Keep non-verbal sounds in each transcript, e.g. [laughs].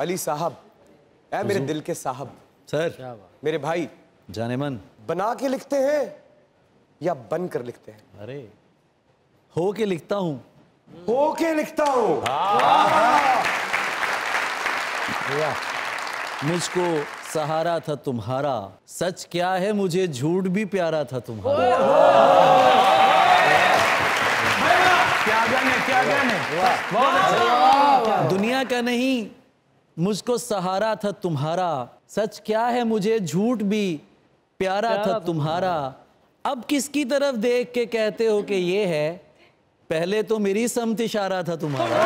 अली साहब ऐ मेरे दिल के साहब सर। मेरे भाई जाने मन। बना के लिखते हैं या बन कर लिखते हैं? अरे। हो के लिखता हूँ। हो के लिखता हूँ। मुझको सहारा था तुम्हारा। सच क्या है मुझे झूठ भी प्यारा था तुम्हारा। क्या गाने क्या गाने दुनिया का नहीं मुझको सहारा था तुम्हारा। सच क्या है मुझे झूठ भी? प्यारा था तुम्हारा। अब किसकी तरफ़ देख के कहते हो कि ये है? पहले तो मेरी समत इशारा था तुम्हारा।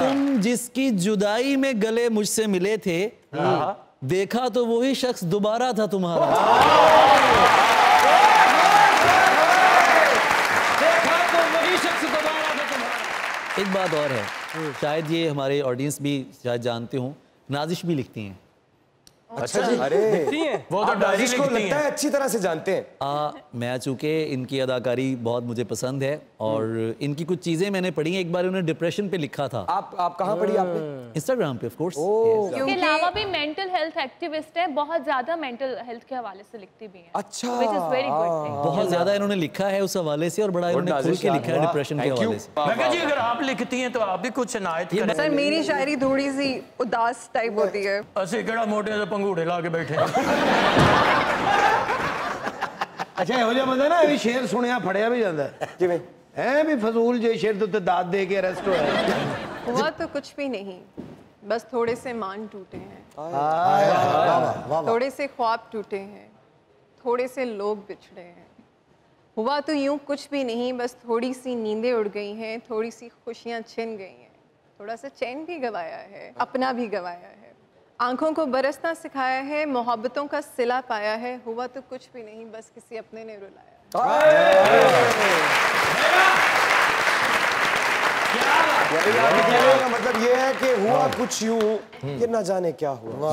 तुम जिसकी जुदाई में गले मुझसे मिले थे देखा तो वही शख्स दोबारा था तुम्हारा देखा तो वही शख्स दोबारा था तुम्हारा एक बात और है। शायद ये हमारे ऑडियंस भी शायद जानते हों। नाजिश भी लिखती हैं। अच्छा जी। अरे। वो तो आप डायरी को लगता है अच्छी तरह से जानते हैं? आ, मैं चूँकि इनकी अदाकारी बहुत मुझे पसंद है और इनकी कुछ चीज़ें मैंने पढ़ी हैं। एक बार उन्होंने डिप्रेशन पे लिखा था। आप आप कहाँ पढ़ी आपने? इंस्टाग्राम पे ऑफ़ कोर्स इसके अलावा भी मेंटल हेल्थ एक्टिविस्ट है बहुत ज़्यादा मेंटल हेल्थ के हवाले से लिखती भी है। अच्छा। विच इज़ वेरी गुड बहुत ज़्यादा इन्होंने लिखा है उस हवाले से और बड़ा इन्होंने खुल के लिखा है डिप्रेशन के हवाले से। मैं जी अगर आप लिखती हैं तो आप भी कुछ इनायत करें सर मेरी शायरी थोड़ी सी उदास टाइप होती है। ਅਸੀਂ ਕਿਹੜਾ ਮੋਢਿਆਂ ਤੇ ਪੰਘੂੜੇ ਲਾ ਕੇ ਬੈਠੇ ਹਾਂ। ਅੱਛਾ ਇਹੋ ਜਿਹਾ ਬੰਦਾ ਨਾ ਇਹ ਵੀ ਸ਼ੇਰ ਸੁਣਿਆ ਫੜਿਆ ਵੀ ਜਾਂਦਾ ਕਿਵੇਂ ਐ ਵੀ ਫਜ਼ੂਲ ਜੇ ਸ਼ੇਰ ਦੇ ਉੱਤੇ ਦਾਦ ਦੇ ਕੇ ਅਰੈਸਟ ਹੋਇਆ हुआ तो कुछ भी नहीं बस थोड़े से मान टूटे हैं थोड़े से ख्वाब टूटे हैं थोड़े से लोग बिछड़े हैं हुआ तो यूं कुछ भी नहीं बस थोड़ी सी नींदें उड़ गई हैं थोड़ी सी खुशियां छिन गई हैं थोड़ा सा चैन भी गवाया है अपना भी गवाया है आँखों को बरसना सिखाया है मोहब्बतों का सिला पाया है हुआ तो कुछ भी नहीं बस किसी अपने ने रुलाया। मतलब ये है कि हुआ कुछ यूँ कि ना जाने क्या हुआ।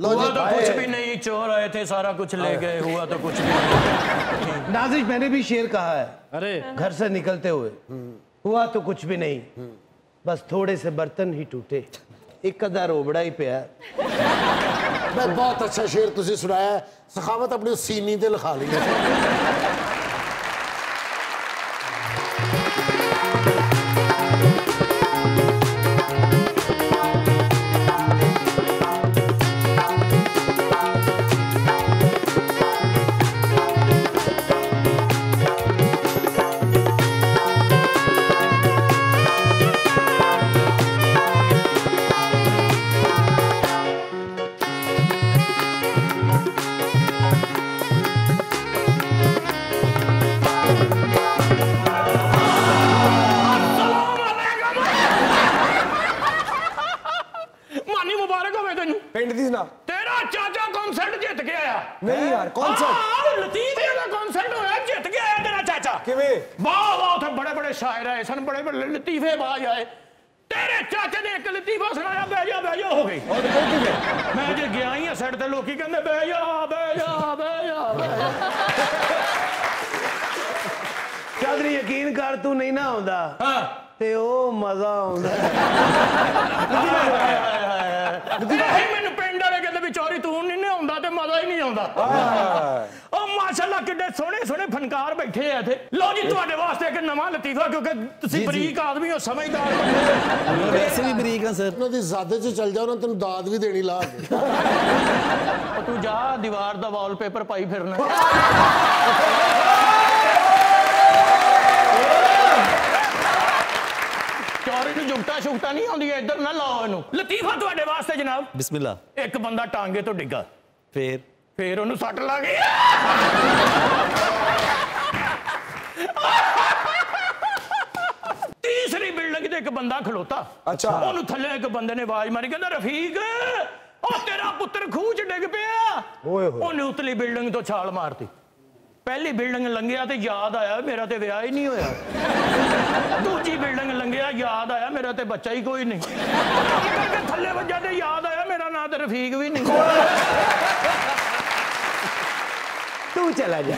हुआ तो कुछ भी नहीं चोर आए थे सारा कुछ ले गए हुआ तो कुछ भी [laughs] नाजिश मैंने भी शेर कहा है अरे। घर से निकलते हुए। हुआ तो कुछ भी नहीं बस थोड़े से बर्तन ही टूटे। एक अद्धा रोबड़ा ही पै मैं बहुत अच्छा शेर तुझे सुनाया सखावत अपनी सीनी लिखा ली। ਪਿੰਡ ਦੀ ਸੁਣਾ ਤੇਰਾ ਚਾਚਾ ਕਨਸਰਟ ਜਿੱਤ ਕੇ ਆਇਆ ਨਹੀਂ ਯਾਰ ਕਨਸਰਟ ਲਤੀਫ ਦਾ ਕਨਸਰਟ ਹੋਇਆ ਜਿੱਤ ਕੇ ਆਇਆ ਤੇਰਾ ਚਾਚਾ ਕਿਵੇਂ ਵਾਹ ਵਾਹ ਉੱਥੇ ਬੜੇ ਬੜੇ ਸ਼ਾਇਰ ਆਏ ਸਨ ਬੜੇ ਬੜੇ ਲਤੀਫੇ ਬਾਜ ਆਏ ਤੇਰੇ ਚਾਚੇ ਨੇ ਇੱਕ ਲਤੀਫਾ ਸੁਣਾਇਆ ਬਹਿ ਜਾ ਬਹਿ ਜਾ ਹੋ ਗਈ ਮੈਂ ਜੇ ਗਿਆ ਹੀ ਸੜ ਤੇ ਲੋਕੀ ਕਹਿੰਦੇ ਬਹਿ ਜਾ ਬਹਿ ਜਾ ਬਹਿ ਜਾ ਚੌਧਰੀ ਯਕੀਨ ਕਰ ਤੂੰ ਨਹੀਂ ਨਾ ਆਉਂਦਾ ਹਾਂ ਤੇ ਉਹ ਮਜ਼ਾ ਆਉਂਦਾ ਹਾਏ ਹਾਏ ਹਾਏ ਹਾਏ ਉਹ ਮਾਸ਼ਾਅੱਲਾ ਕਿੱਡੇ ਸੋਹਣੇ ਸੋਹਣੇ ਫਨਕਾਰ ਬੈਠੇ ਆ ਇੱਥੇ। ਲੋ ਜੀ ਤੁਹਾਡੇ ਵਾਸਤੇ ਇੱਕ ਨਵਾਂ ਲਤੀਫਾ ਕਿਉਂਕਿ ਤੁਸੀਂ ਬਰੀਕ ਆਦਮੀ ਹੋ ਸਮਝਦਾਰ ਵੈਸੇ ਵੀ ਬਰੀਕ ਆ ਸਰ। ਉਹਨਾਂ ਦੀ ਜ਼ਾਦੇ 'ਚ ਚੱਲ ਜਾ ਤੈਨੂੰ ਦਾਦ ਵੀ ਦੇਣੀ ਲਾ ਕੇ। ਤੂੰ ਜਾ ਦੀਵਾਰ ਦਾ ਵਾਲਪੇਪਰ ਪਾਈ ਫਿਰਨਾ। ਚੌਰੀ ਨੂੰ ਜੁਗਟਾ ਸ਼ੁਗਟਾ ਨਹੀਂ ਆਉਂਦੀਆਂ ਇੱਧਰ ਨਾ ਲਾਓ ਇਹਨੂੰ। ਲਤੀਫਾ ਤੁਹਾਡੇ ਵਾਸਤੇ ਜਨਾਬ। ਬਿਸਮਿਲ੍ਲਾ। ਇੱਕ ਬੰਦਾ ਟਾਂਗੇ ਤੋਂ ਡਿੱਗਾ। ਫੇਰ? ਫੇਰ ਉਹਨੂੰ ਸੱਟ ਲੱਗ ਗਈ। ਤੀਸਰੀ ਬਿਲਡਿੰਗ ਤੇ ਇੱਕ ਬੰਦਾ ਖਲੋਤਾ। ਅੱਛਾ। ਉਹਨੂੰ ਥੱਲੇ ਇੱਕ ਬੰਦੇ ਨੇ ਆਵਾਜ਼ ਮਾਰੀ ਕਹਿੰਦਾ ਰਫੀਕ ਉਹ ਤੇਰਾ ਪੁੱਤਰ ਖੂਹ 'ਚ ਡਿੱਗ ਪਿਆ। ਓਏ ਹੋਏ। ਉਹਨੇ ਉਤਲੀ ਬਿਲਡਿੰਗ ਤੋਂ ਛਾਲ ਮਾਰਤੀ। ਪਹਿਲੀ ਬਿਲਡਿੰਗ ਲੰਘਿਆ ਤੇ ਯਾਦ ਆਇਆ ਮੇਰਾ ਤੇ ਵਿਆਹ ਹੀ ਨਹੀਂ ਹੋਇਆ। ਦੂਜੀ ਬਿਲਡਿੰਗ ਲੰਘਿਆ ਯਾਦ ਆਇਆ ਮੇਰਾ ਤੇ ਬੱਚਾ ਹੀ ਕੋਈ ਨਹੀਂ। ਥੱਲੇ ਵੱਜਾ ਤੇ ਯਾਦ ਆਇਆ ਮੇਰਾ ਨਾਂ ਤੇ ਰਫੀਕ ਵੀ ਨਹੀਂ। तू चला जा।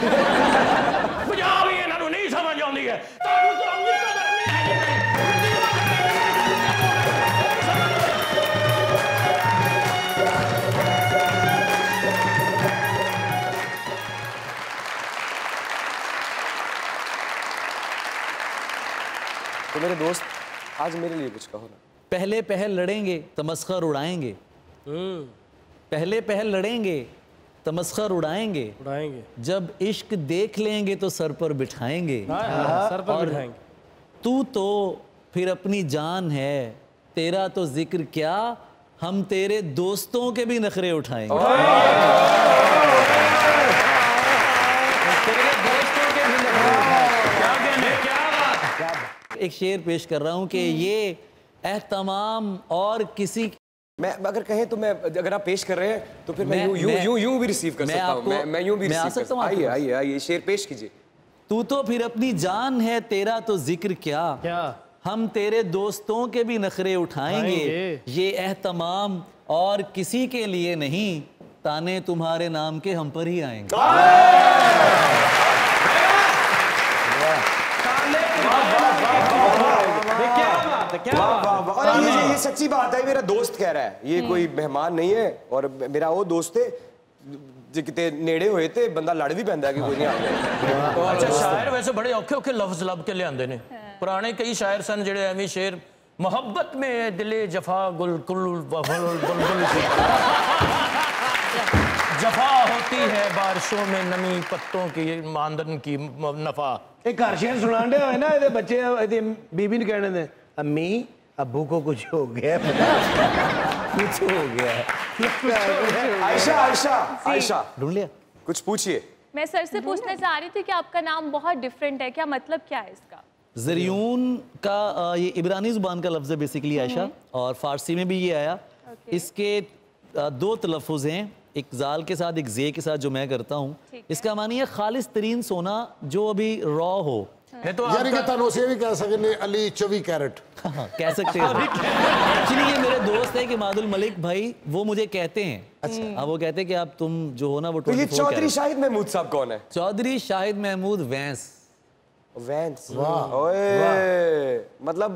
तो मेरे दोस्त आज मेरे लिए कुछ कहो ना। पहले पहल लड़ेंगे तो तमस्कर उड़ाएँगे। पहले पहल लड़ेंगे तमस्खर उड़ाएँगे। उड़ाएँगे। जब इश्क देख लेंगे तो सर पर बिठाएँगे। सर पर और बिठाएँगे। तू तो फिर अपनी जान है। तेरा तो ज़िक्र क्या? हम तेरे दोस्तों के भी नखरे उठाएँगे। तेरे दोस्तों के भी नखरे एक शेर पेश कर रहा हूँ कि ये एहतमाम और किसी मैं अगर कहें तो मैं अगर आप पेश कर रहे हैं तो फिर मैं मैं- यूँ यूँ यूँ भी रिसीव कर मैं सकता हूँ। मैं मैं यूँ भी मैं रिसीव कर सकता हूँ आइए आइए आइए शेर पेश कीजिए। तू तो फिर अपनी जान है तेरा तो ज़िक्र क्या? क्या? हम तेरे दोस्तों के भी नखरे उठाएँगे। उठाएँगे। ये एहतमाम और किसी के लिए नहीं ताने तुम्हारे नाम के हम पर ही आएँगे। क्या बात है क्या बात वाह, वाह। और ये, ये ये सच्ची बात है मेरा दोस्त कह रहा है ये कोई मेहमान नहीं है और मेरा वो दोस्त है ਜੇ ਕਿਤੇ ਨੇੜੇ ਹੋਏ ਤੇ ਬੰਦਾ ਲੜ ਵੀ ਪੈਂਦਾ ਕਿ ਕੋਈ ਨਹੀਂ ਆ ਗਿਆ ਅੱਛਾ ਸ਼ਾਇਰ ਵੈਸੇ ਬੜੇ ਔਖੇ ਔਖੇ ਲਫ਼ਜ਼ ਲੱਭ ਕੇ ਲਿਆਂਦੇ ਨੇ ਪੁਰਾਣੇ ਕਈ ਸ਼ਾਇਰ ਸਨ ਜਿਹੜੇ ਐਵੇਂ ਸ਼ੇਰ मोहब्बत में दिले जफा गुल कुल बुल बुल जफा होती है बारिशों में नमी पत्तों की मांदन की म- नफा ਇਹ ਘਰ ਸ਼ੇਰ ਸੁਣਾਣ ਦੇ ਹੋਏ ਨਾ ਇਹਦੇ ਬੱਚੇ ਇਹਦੀ ਬੀਬੀ अबू को कुछ हो गया कुछ हो गया आयशा आयशा आयशा। ढूंढ लिया। कुछ पूछिए। मैं सर से पूछना चाह रही थी कि आपका नाम बहुत डिफरेंट है क्या मतलब क्या है इसका? जरियून का ये इबरानी ज़ुबान का लफ्ज़ है बेसिकली हम्म। आयशा। और फारसी में भी ये आया। इसके दो तलफुज हैं। एक जाल के साथ एक जे के साथ जो मैं करता हूँ। इसका मानी है खालिस तरीन सोना जो अभी रॉ हो तो भी कह अली चौबी कैरेट। हाँ, कह सकते हैं। ये मेरे दोस्त कि मादुल मलिक भाई वो मुझे कहते हैं। अच्छा। अब वो कहते हैं कि आप तुम जो हो ना वो तो ये चौधरी शाहिद महमूद साहब कौन है? चौधरी शाहिद महमूद वैंस। वैंस। वाह। मतलब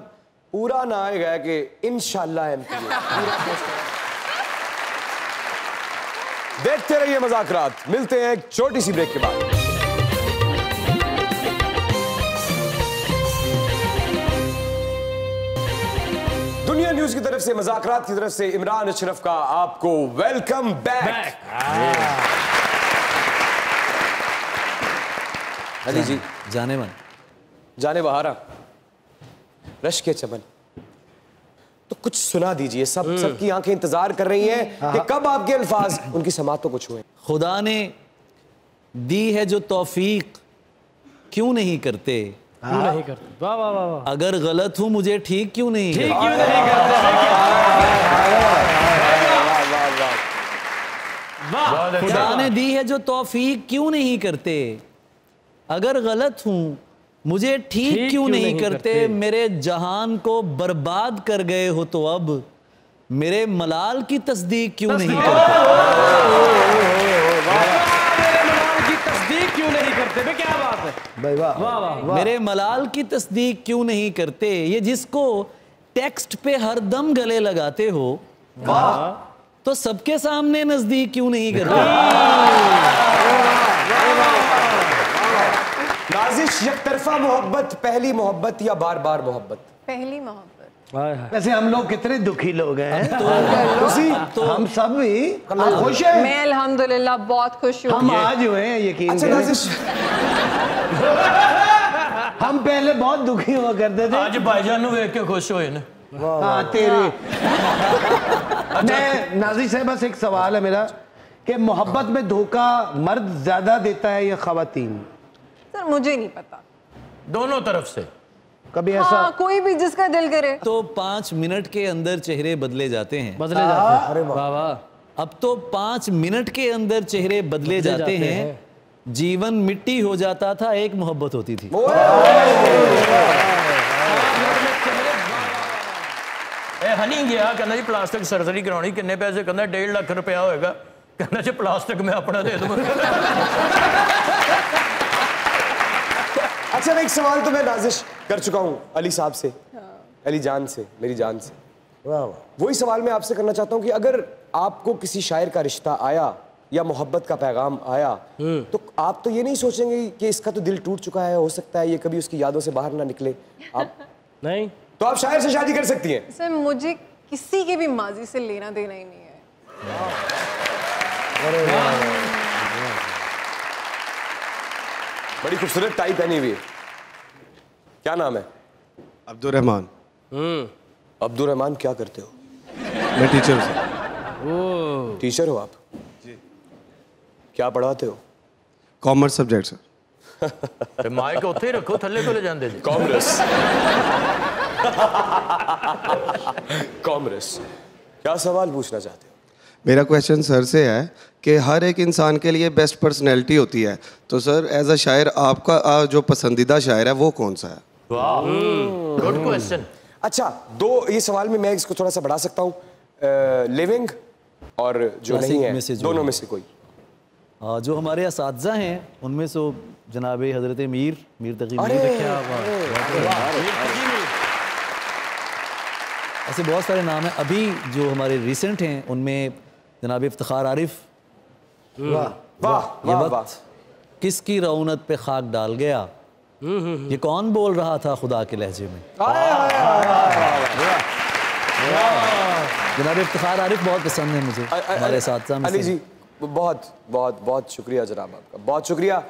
पूरा ना गया कि इंशाल्लाह देखते रहिए मज़ाक मिलते हैं एक छोटी सी ब्रेक के बाद। न्यूज़ की तरफ़ से मजाकरात की तरफ़ से इमरान अशरफ का आपको वेलकम बैक अली जी जाने मन। जाने बहारा। रश के चमन। तो कुछ सुना दीजिए सब सबकी आँखें इंतज़ार कर रही हैं कि कब आपके अल्फाज उनकी समातों को छुए खुदा ने दी है जो तौफीक क्यों नहीं करते? क्यों नहीं करते? वाह वाह वाह अगर गलत हूँ मुझे ठीक क्यों नहीं? ठीक क्यों नहीं करते? खुदा ने दी है जो तौफीक क्यों नहीं करते? अगर गलत हूँ मुझे ठीक क्यों क्यों नहीं करते? मेरे जहान को बर्बाद कर गए हो तो अब मेरे मलाल की तस्दीक क्यों नहीं करते? भाई वाह। वाह वाह मेरे मलाल की तस्दीक क्यों नहीं करते? ये जिसको टेक्स्ट पे हरदम गले लगाते हो वाह। तो सबके सामने नज़दीक क्यों नहीं करते? नाजिश एक तरफा मोहब्बत पहली मोहब्बत या बार बार मोहब्बत? पहली मोहब्बत। वैसे हम लोग कितने दुखी लोग हैं। तो, तो, तो हम सब भी खुश हैं। मैं अल्हम्दुलिल्लाह बहुत खुश हूँ हम आज हुए हैं यकीन अच्छा, हम पहले बहुत दुखी हुआ करते थे। आज भाईजान देख के खुश हुए ना। हाँ तेरी अच्छा। मैं नाजी साहब बस एक सवाल है मेरा कि मोहब्बत में धोखा मर्द ज़्यादा देता है या खातन सर मुझे नहीं पता। दोनों तरफ़ से। कभी हाँ, ऐसा कोई भी जिसका दिल करे। तो पाँच मिनट के अंदर चेहरे बदले जाते हैं। बदले हाँ। जाते हैं। अरे वाह। अब तो पाँच मिनट के अंदर चेहरे बदले, बदले जाते, जाते हैं। है। जीवन मिट्टी हो जाता था एक मोहब्बत होती थी। हनी गया कहना जी प्लास्टिक सर्जरी करानी किन्ने पैसे? कहना डेढ़ लाख रुपया होगा कहना जी प्लास्टिक मैं अपना दे दूँगा अच्छा मैं एक सवाल तो मैं नाजिश कर चुका हूँ अली साहब से अली जान से मेरी जान से। वाह वाह। वही सवाल मैं आपसे करना चाहता हूँ कि अगर आपको किसी शायर का रिश्ता आया या मोहब्बत का पैगाम आया तो आप तो ये नहीं सोचेंगे कि इसका तो दिल टूट चुका है हो सकता है ये कभी उसकी यादों से बाहर ना निकले। आप [laughs] नहीं। तो आप शायर से शादी कर सकती हैं। सर मुझे किसी के भी माजी से लेना देना ही नहीं है। बड़ी खूबसूरत टाई पहनी हुई है। क्या नाम है? अब्दुलरहमान। हम्म। अब्दुलरहमान क्या करते हो? मैं टीचर हूँ टीचर हो आप? जी। क्या पढ़ाते हो? कॉमर्स सब्जेक्ट सर माइक उत्थे ही रखो थल्ले को ले जाते जी कॉमर्स कॉमर्स क्या सवाल पूछना चाहते हो? मेरा क्वेश्चन सर से है कि हर एक इंसान के लिए बेस्ट पर्सनैलिटी होती है। तो सर एज अ शायर आपका जो पसंदीदा शायर है वो कौन सा है? Good question hmm. अच्छा दो ये सवाल में मैं इसको थोड़ा सा बढ़ा सकता हूँ। लिविंग और जो नहीं है दोनों में से कोई। जो हमारे इस हैं उनमें से जनाब हज़रत मीर मीर तकी ऐसे बहुत सारे नाम हैं। अभी जो हमारे रिसेंट हैं उनमें जनाब इफ्तार आरिफ। वाह वाह वक्त किसकी रौनत पे खाक डाल गया? ये कौन बोल रहा था खुदा के लहजे में? जनाब इफ्तार आरिफ बहुत पसंद है मुझे हमारे साथ अली जी बहुत बहुत बहुत शुक्रिया जनाब आपका। बहुत शुक्रिया।